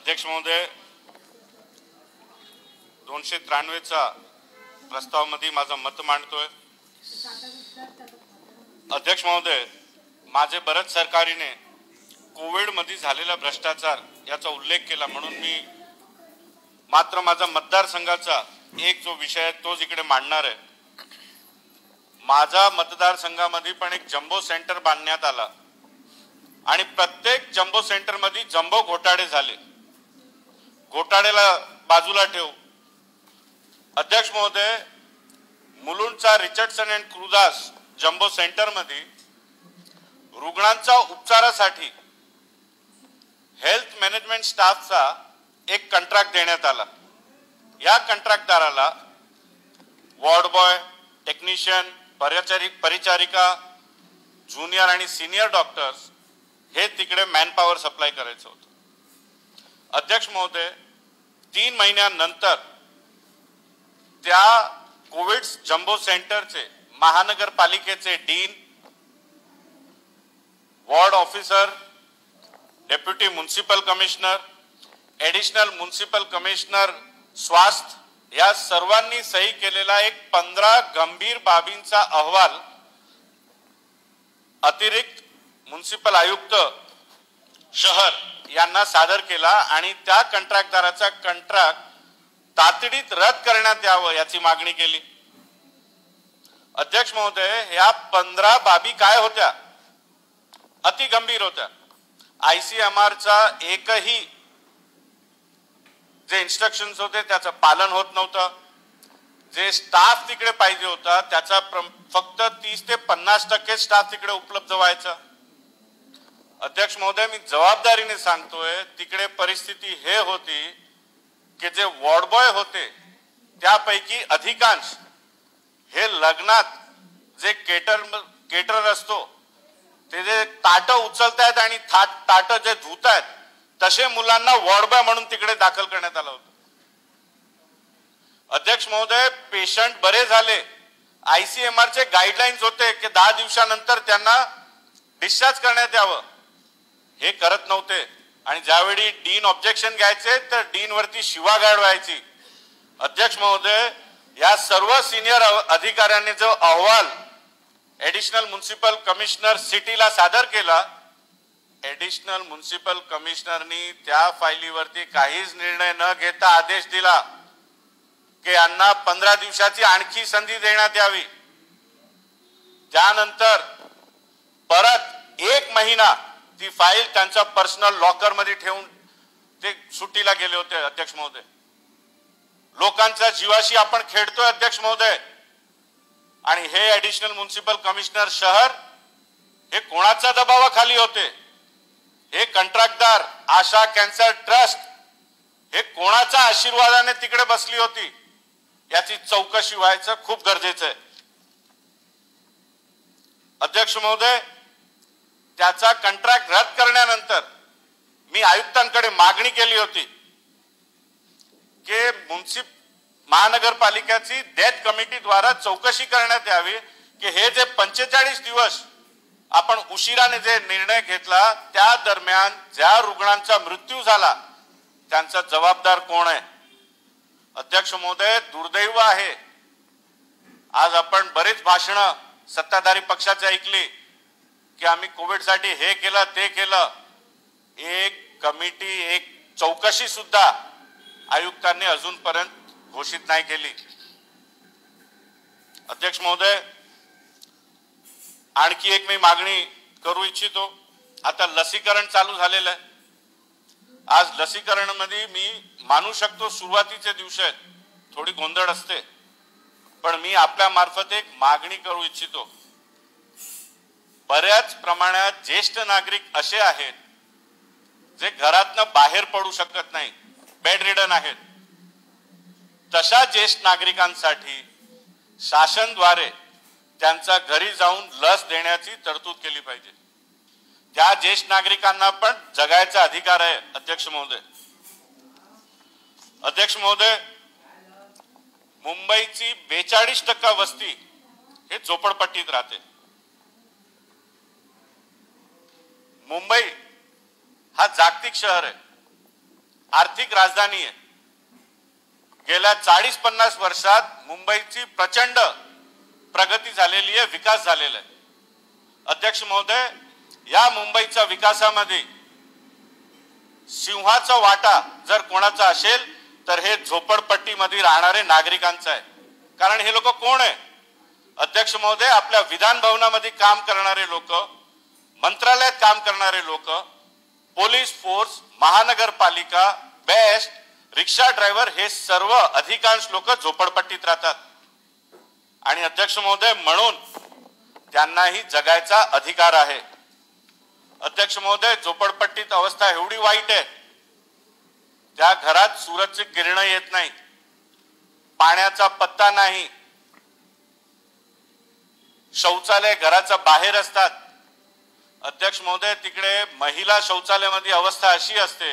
अध्यक्ष महोदय दोनशे त्र्याण्णवचा प्रस्तावामध्ये माझं मत मांडतोय. अध्यक्ष महोदय माझे बरेच सरकारीने कोविडमध्ये झालेला भ्रष्टाचार याचा उल्लेख केला म्हणून मी मात्र माझा मतदारसंघाचा एक जो विषय आहे तोच इकडे मांडणार आहे. माझा मतदारसंघामध्ये पण एक जम्बो सेंटर बांधण्यात आला. आणि प्रत्येक जम्बो सेंटरमध्ये जम्बो घोटाळे झाले. घोटाळ्याला बाजूला ठेव. अध्यक्ष महोदय मुलुंडचा रिचर्डसन अँड क्रुदास जम्बो सेंटरमध्ये रुग्णांचा उपचारासाठी हेल्थ मॅनेजमेंट स्टाफचा एक कंट्रॅक्ट देण्यात आला. या कंट्रॅक्टदाराला वॉर्ड बॉय टेक्निशियन परिचारिक परिचारिका ज्युनियर आणि सिनियर डॉक्टर्स हे तिकडे मॅनपॉवर सप्लाय करायचं होतं. अध्यक्ष महोदय तीन महिन्यानंतर त्या कोविड जम्बो सेंटरचे महानगरपालिकेचे dean ward officer deputy municipal commissioner additional municipal commissioner स्वास्थ्य या सर्वांनी सही केलेला एक पंधरा गंभीर बाबींचा अहवाल अतिरिक्त म्युन्सिपल आयुक्त शहर यांना सादर केला आणि त्या कंत्राटदाराचा कंत्राट तातडीत रद्द करण्यात यावं याची मागणी केली. अध्यक्ष महोदय या पंधरा बाबी काय होत्या? अति गंभीर होत्या. आयसीएमआरचा एकही जे इन्स्ट्रक्शन होते त्याचं पालन होत नव्हतं. जे स्टाफ तिकडे पाहिजे होता त्याचा फक्त तीस ते पन्नास टक्के स्टाफ तिकडे उपलब्ध व्हायचा. अध्यक्ष महोदय मी जबाबदारीने सांगतोय तिकडे परिस्थिती हे होती की जे वॉर्डबॉय होते त्यापैकी अधिकांश हे लग्नात जे केटर केटर असतो ते जे ताट उचलतायत आणि ताट जे धुत आहेत तसे मुलांना वॉर्डबॉय म्हणून तिकडे दाखल करण्यात आलं होतं. अध्यक्ष महोदय पेशंट बरे झाले. आयसीएमआरचे गाईडलाईन्स होते की दहा दिवसानंतर त्यांना डिस्चार्ज करण्यात यावं. हे करत नव्हते. आणि ज्यावेळी डीन ऑब्जेक्शन घ्यायचे तर डीन वरती शिवा व्हायची. अध्यक्ष महोदय या सर्व सिनियर अधिकाऱ्यांनी जो अहवाल एडिशनल म्युन्सिपल कमिशनर सिटीला सादर केला एडिशनल म्युन्सिपल कमिशनरनी त्या फायलीवरती काहीच निर्णय न घेता आदेश दिला की यांना पंधरा दिवसाची आणखी संधी देण्यात यावी. त्यानंतर परत एक महिना ती फाईल त्यांच्या पर्सनल लॉकरमध्ये ठेवून ते सुट्टीला गेले होते अध्यक्ष महोदय. लोकांच्या जीवाशी आपण खेळतोय अध्यक्ष महोदय. आणि हे ऍडिशनल म्युन्सिपल कमिशनर शहर हे कोणाच्या दबावाखाली होते? हे कंत्राटदार आशा कॅन्सर ट्रस्ट हे कोणाच्या आशीर्वादाने तिकडे बसली होती? याची चौकशी व्हायचं खूप गरजेचं आहे. अध्यक्ष महोदय त्याचा कंट्रॅक्ट रद्द करण्यानंतर मी आयुक्तांकडे मागणी केली होती की मुन्सिप महानगरपालिकेची डेथ कमिटीद्वारा चौकशी करण्यात यावी की हे जे पंचेचाळीस दिवस आपण उशिराने जे निर्णय घेतला त्या दरम्यान ज्या रुग्णांचा मृत्यू झाला त्यांचा जबाबदार कोण आहे? अध्यक्ष महोदय दुर्दैव आहे. आज आपण बरेच भाषणं सत्ताधारी पक्षाचे ऐकली. की आम्ही कोविडसाठी हे केलं ते केलं. एक कमिटी एक चौकशी सुद्धा आयुक्तांनी अजूनपर्यंत घोषित नाही केली. अध्यक्ष महोदय आणखी एक मी मागणी करू इच्छितो. आता लसीकरण चालू झालेलं आहे. आज लसीकरणमध्ये मी मानू शकतो सुरुवातीचे दिवस आहेत. थोडी गोंधळ असते. पण मी आपल्या मार्फत एक मागणी करू इच्छितो. बऱ्याच प्रमाणात ज्येष्ठ नागरिक असे आहेत जे घरातनं बाहेर पडू शकत नाही बेड रिडन आहेत. तशा ज्येष्ठ नागरिकांसाठी शासनद्वारे त्यांचा घरी जाऊन लस देण्याची तरतूद केली पाहिजे. त्या ज्येष्ठ नागरिकांना पण जगायचा अधिकार आहे अध्यक्ष महोदय. अध्यक्ष महोदय मुंबईची बेचाळीस टक्का वस्ती हे झोपडपट्टीत राहते. मुंबई हा जागतिक शहर आहे. आर्थिक राजधानी आहे. गेल्या चाळीस पन्नास वर्षात मुंबईची प्रचंड प्रगती झालेली आहे विकास झालेला आहे. अध्यक्ष महोदय या मुंबईच्या विकासामध्ये सिंहाचा वाटा जर कोणाचा असेल तर हे झोपडपट्टीमध्ये राहणारे नागरिकांचं आहे. कारण हे लोक कोण आहे? अध्यक्ष महोदय आपल्या विधान भवनामध्ये काम करणारे लोक मंत्रालयात काम करणारे लोक पोलीस फोर्स महानगरपालिका बेस्ट रिक्षा ड्रायव्हर हे सर्व अधिकांश लोक झोपडपट्टीत राहतात. आणि अध्यक्ष महोदय म्हणून त्यांनाही जगायचा अधिकार आहे. अध्यक्ष महोदय झोपडपट्टीत अवस्था एवढी वाईट आहे. त्या घरात सूरजची किरण येत नाही. पाण्याचा पत्ता नाही. शौचालय घराच्या बाहेर असतात. अध्यक्ष महोदय तिकडे महिला शौचालयामध्ये अवस्था अशी असते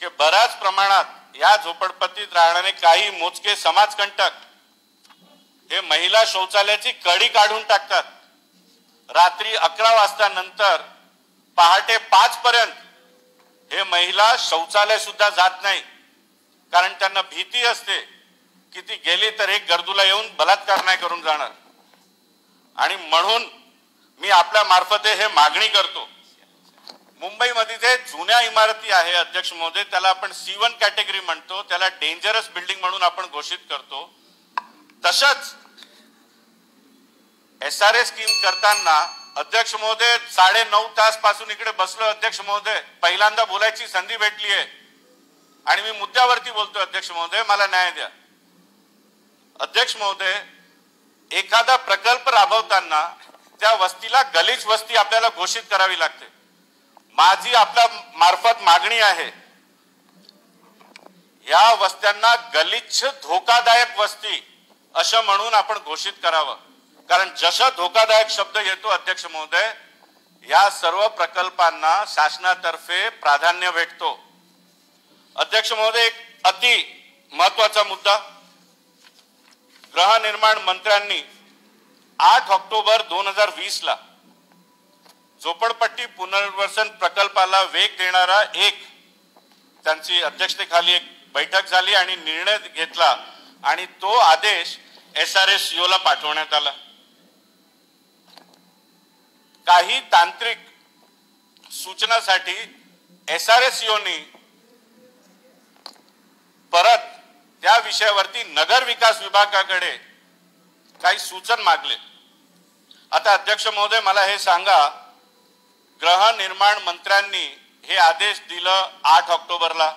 की बऱ्याच प्रमाणात या झोपडपट्टीत राहणारे काही मोजके समाजकंटक हे महिला शौचालयाची कडी काढून टाकतात. रात्री अकरा वाजता नंतर पहाटे पाच पर्यंत हे महिला शौचालय सुद्धा जात नाही. कारण त्यांना भीती असते की ती गेली तर हे गर्दूला येऊन बलात्कार नाही करून जाणार. आणि म्हणून मी आपल्या मार्फत हे मागणी करतो. मुंबईमध्ये जे जुन्या इमारती आहे अध्यक्ष महोदय त्याला आपण सी वन कॅटेगरी म्हणतो त्याला डेंजरस बिल्डिंग म्हणून आपण घोषित करतो. तसंच एस आर ए स्कीम करताना अध्यक्ष महोदय साडे नऊ तासपासून इकडे बसलो अध्यक्ष महोदय. पहिल्यांदा बोलायची संधी भेटली आहे. आणि मी मुद्द्यावरती बोलतोय अध्यक्ष महोदय मला न्याय द्या. अध्यक्ष महोदय एखादा प्रकल्प राबवताना त्या वस्तीला गलिच वस्ती आपल्याला घोषित करावी लागते. माझी आपल्या मार्फत मागणी आहे या वस्त्यांना गलिच्छ धोकादायक वस्ती असं म्हणून आपण घोषित करावं. कारण जसा धोकादायक शब्द येतो अध्यक्ष महोदय या सर्व प्रकल्पांना शासनातर्फे प्राधान्य भेटतो. अध्यक्ष महोदय एक अति महत्त्वाचा मुद्दा. गृहनिर्माण मंत्र्यांनी आठ ऑक्टोबर दोन हजार वीस ला झोपडपट्टी पुनर्वसन प्रकल्पाला वेग देणारा एक त्यांची अध्यक्षतेखाली एक बैठक झाली आणि निर्णय घेतला आणि तो आदेश एस आर एस ला पाठवण्यात आला. काही तांत्रिक सूचनासाठी एस आर एस परत त्या विषयावरती नगर विकास विभागाकडे काही सूचन मागले. आता अध्यक्ष महोदय मला हे सांगा गृहनिर्माण मंत्र्यांनी हे आदेश दिलं आठ ऑक्टोबरला.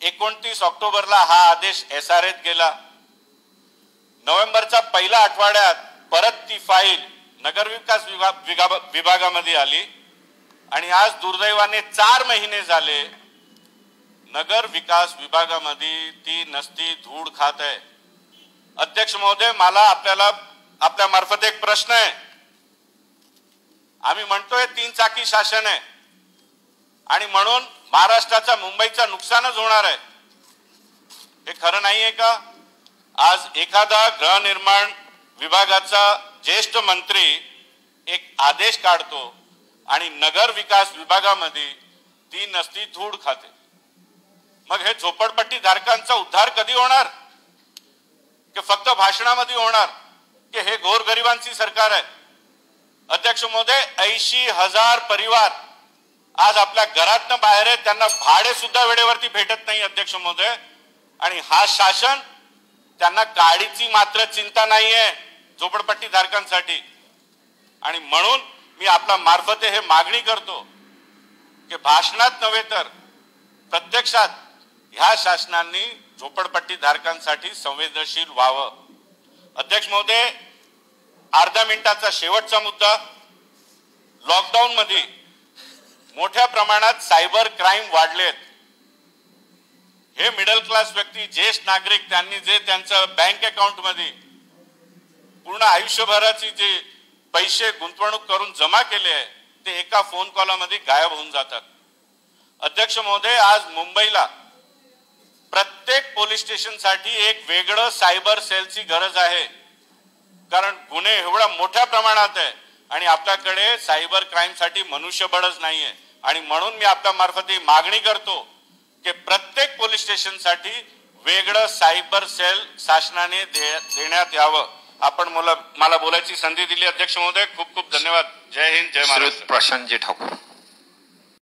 एकोणतीस ऑक्टोबरला हा आदेश एस आर एत गेला. नोव्हेंबरच्या पहिल्या आठवड्यात परत ती फाईल नगरविकास विभाग विभागामध्ये आली आणि आज दुर्दैवाने चार महिने झाले नगर विकास विभागामध्ये ती नसती धूळ खात आहे. अध्यक्ष महोदय मला आपल्याला आपल्या मार्फत एक प्रश्न आहे. आम्ही म्हणतोय तीन चाकी शासन आहे. आणि म्हणून महाराष्ट्राचा मुंबईचं नुकसानच होणार आहे. हे खरं नाही आहे का? आज एखादा गृहनिर्माण विभागाचा ज्येष्ठ मंत्री एक आदेश काढतो आणि नगर विकास विभागामध्ये ती नसती धूळ खाते. मग हे झोपडपट्टी धारकांचा उद्धार कधी होणार? की फक्त भाषणामध्ये होणार की हे गोरगरिबांची सरकार आहे. अध्यक्ष महोदय ऐंशी हजार परिवार आज आपल्या घरातनं बाहेर आहेत त्यांना भाडे सुद्धा वेळेवरती भेटत नाही अध्यक्ष महोदय. आणि हा शासन त्यांना काडीची मात्र चिंता नाहीये झोपडपट्टी धारकांसाठी आणि म्हणून मी आपला मार्फत हे मागणी करतो की भाषणात नव्हे तर प्रत्यक्षात ह्या शासनांनी झोपडपट्टी धारकांसाठी संवेदनशील व्हावं. अध्यक्ष महोदय अर्ध्या मिनिटाचा शेवटचा मुद्दा. लॉकडाऊन मध्ये मोठ्या प्रमाणात सायबर क्राईम वाढलेत. हे मिडल क्लास व्यक्ती ज्येष्ठ नागरिक त्यांनी जे त्यांचं बँक अकाउंटमध्ये पूर्ण आयुष्यभराची जे पैसे गुंतवणूक करून जमा केले आहे ते एका फोन कॉलामध्ये गायब होऊन जातात. अध्यक्ष महोदय आज मुंबईला प्रत्येक पोलीस स्टेशनसाठी एक वेगळं सायबर सेलची गरज आहे. कारण गुन्हे एवढ्या मोठ्या प्रमाणात आहे आणि आपल्याकडे सायबर क्राईमसाठी मनुष्यबळच नाहीये. आणि म्हणून मी आपल्या मार्फत ही मागणी करतो की प्रत्येक पोलीस स्टेशनसाठी वेगळं सायबर सेल शासनाने दे- देण्यात यावं. आपण मला मला बोलायची संधी दिली. अध्यक्ष महोदय खूप खूप धन्यवाद. जय हिंद जय श्रीयुत महाराष्ट्र प्रशांतजी ठाकूर.